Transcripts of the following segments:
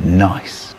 Nice.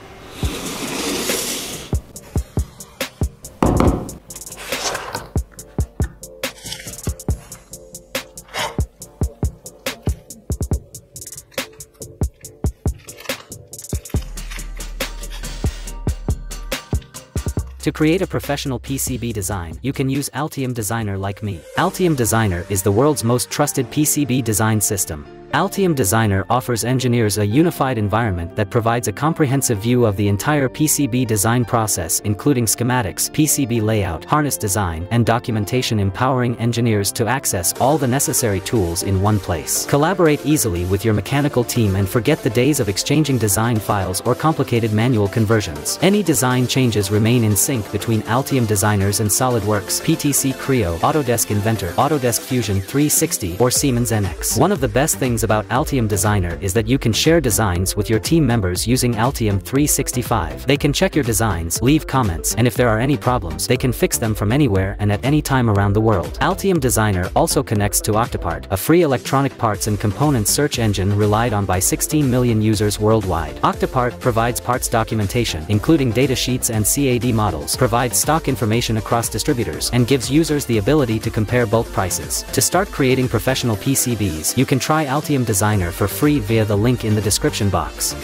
To create a professional PCB design, you can use Altium Designer like me. Altium Designer is the world's most trusted PCB design system. Altium Designer offers engineers a unified environment that provides a comprehensive view of the entire PCB design process including schematics, PCB layout, harness design, and documentation empowering engineers to access all the necessary tools in one place. Collaborate easily with your mechanical team and forget the days of exchanging design files or complicated manual conversions. Any design changes remain in sync between Altium Designers and SolidWorks, PTC Creo, Autodesk Inventor, Autodesk Fusion 360, or Siemens NX. One of the best things things about Altium Designer is that you can share designs with your team members using Altium 365. They can check your designs, leave comments, and if there are any problems, they can fix them from anywhere and at any time around the world. Altium Designer also connects to Octopart, a free electronic parts and components search engine relied on by 16 million users worldwide. Octopart provides parts documentation, including datasheets and CAD models, provides stock information across distributors, and gives users the ability to compare bulk prices. To start creating professional PCBs, you can try Altium Altium Designer for free via the link in the description box.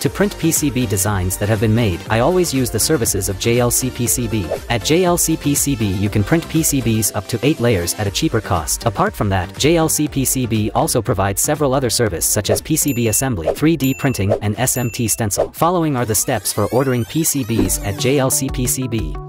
To print PCB designs that have been made, I always use the services of JLC PCB. At JLC PCB you can print PCBs up to 8 layers at a cheaper cost. Apart from that, JLC PCB also provides several other services such as PCB assembly, 3D printing, and SMT stencil. Following are the steps for ordering PCBs at JLC PCB.